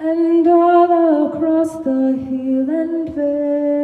and all across the hill and vale.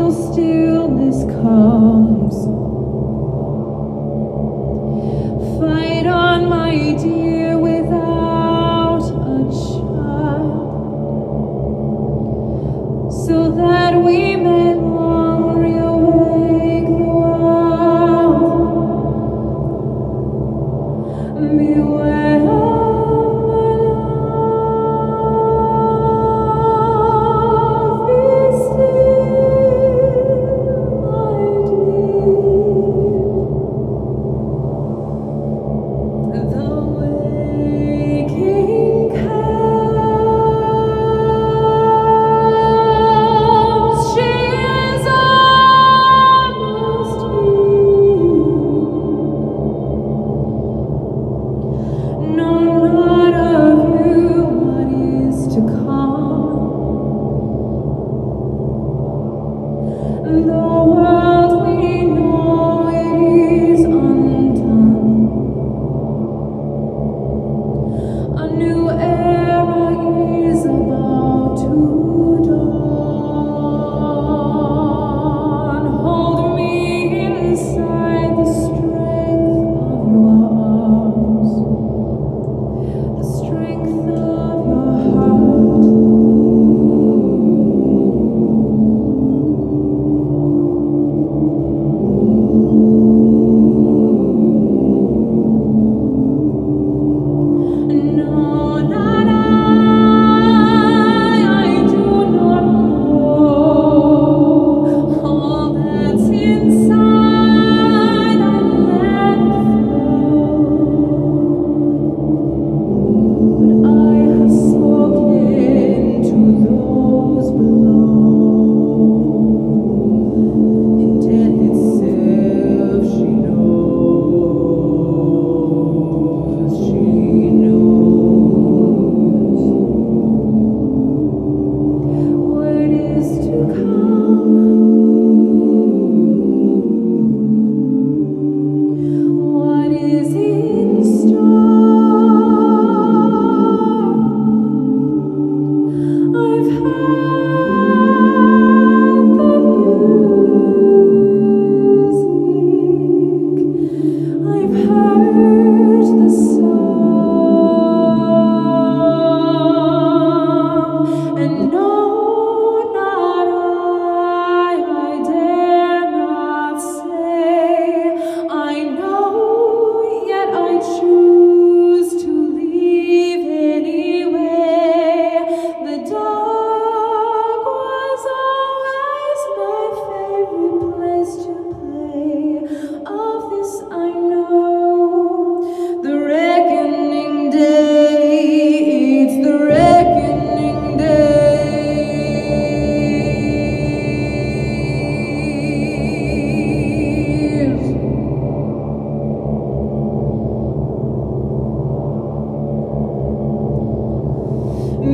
till stillness comes. Fight on, my dear, without a child, so that we may long reawake the world. Beware. new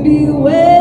be away.